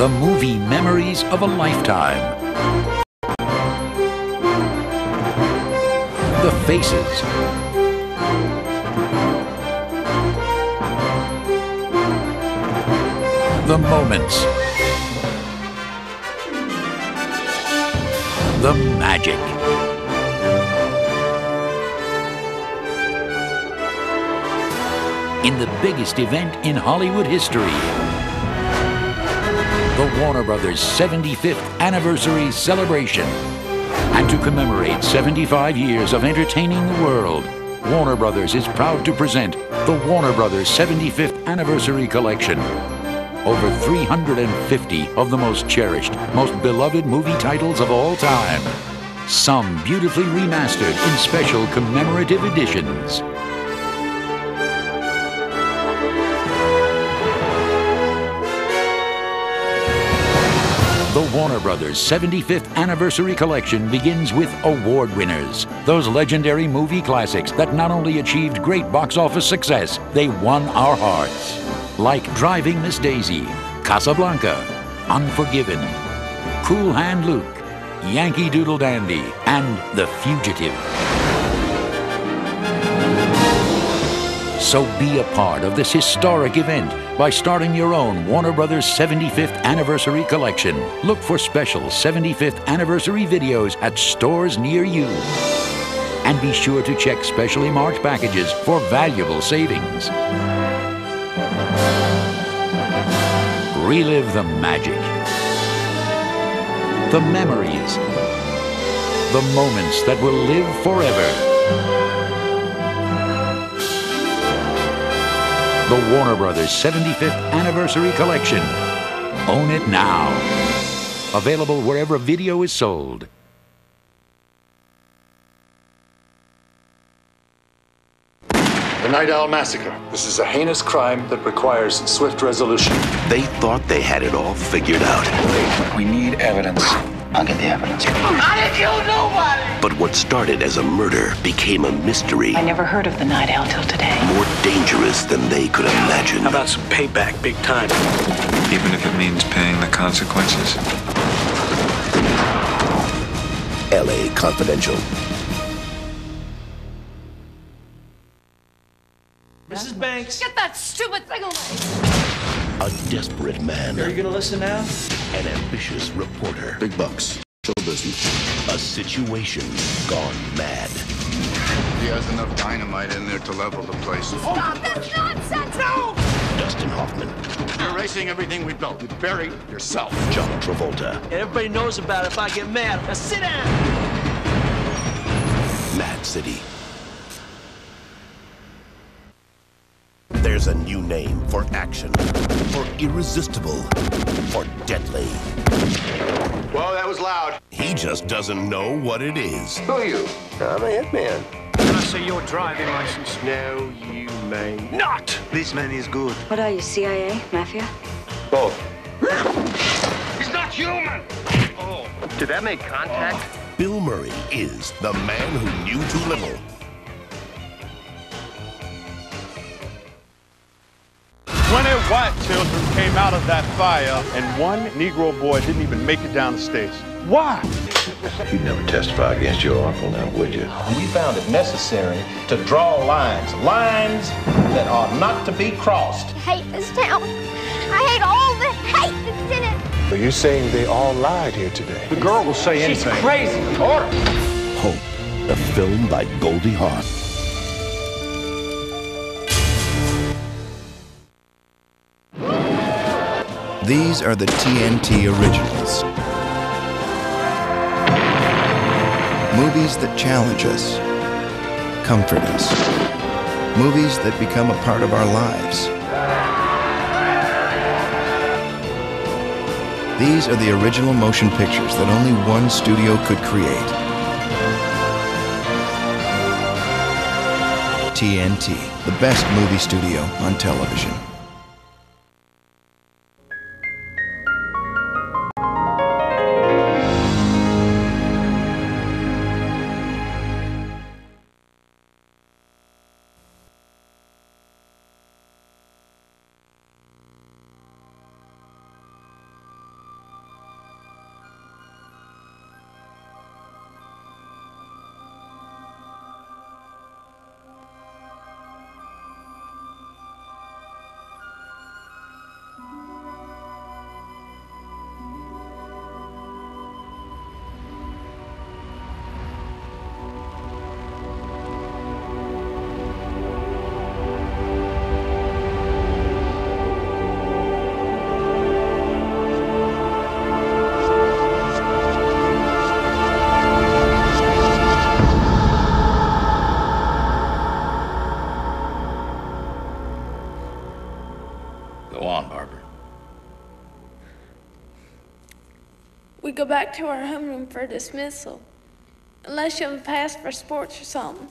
The movie memories of a lifetime. The faces. The moments. The magic. In the biggest event in Hollywood history. The Warner Brothers 75th anniversary celebration. And to commemorate 75 years of entertaining the world, Warner Brothers is proud to present the Warner Brothers 75th Anniversary Collection. Over 350 of the most cherished, most beloved movie titles of all time. Some beautifully remastered in special commemorative editions. The Warner Brothers 75th Anniversary Collection begins with award winners. Those legendary movie classics that not only achieved great box office success, they won our hearts. Like Driving Miss Daisy, Casablanca, Unforgiven, Cool Hand Luke, Yankee Doodle Dandy, and The Fugitive. So be a part of this historic event by starting your own Warner Brothers 75th Anniversary Collection. Look for special 75th Anniversary videos at stores near you. And be sure to check specially marked packages for valuable savings. Relive the magic, the memories, the moments that will live forever. The Warner Brothers 75th Anniversary Collection. Own it now. Available wherever video is sold. The Night Owl Massacre. This is a heinous crime that requires swift resolution. They thought they had it all figured out. We need evidence. I'll get the evidence. I didn't kill nobody! But what started as a murder became a mystery I never heard of the Night Owl till today. more dangerous than they could imagine. How about some payback, big time? Even if it means paying the consequences. LA Confidential. Mrs. Banks. Get that stupid thing away! A desperate man. Are you gonna listen now? An ambitious reporter. Big bucks. Show business. A situation gone mad. He has enough dynamite in there to level the place. Stop this nonsense! No! Dustin Hoffman. You're erasing everything we built. You buried yourself. John Travolta. And Everybody knows about it if I get mad. Now sit down! Mad City. A new name for action, for irresistible, for deadly. Whoa, that was loud. He just doesn't know what it is. Who are you? I'm a hitman. Can I see your driving license? No, you may Not! This man is good. What are you, CIA? Mafia? Both. He's not human! Oh, Did that make contact? Bill Murray is the man who knew too little. White children came out of that fire, and one Negro boy didn't even make it down the stairs. Why? You'd never testify against your uncle now, would you? We found it necessary to draw lines, lines that are not to be crossed. I hate this town. I hate all the hate that's in it. Are you saying they all lied here today? The girl will say anything. She's crazy! Order! Hope, a film by Goldie Hawn. These are the TNT originals. Movies that challenge us, comfort us. Movies that become a part of our lives. These are the original motion pictures that only one studio could create. TNT, the best movie studio on television. We go back to our homeroom for dismissal. Unless you have a pass for sports or something.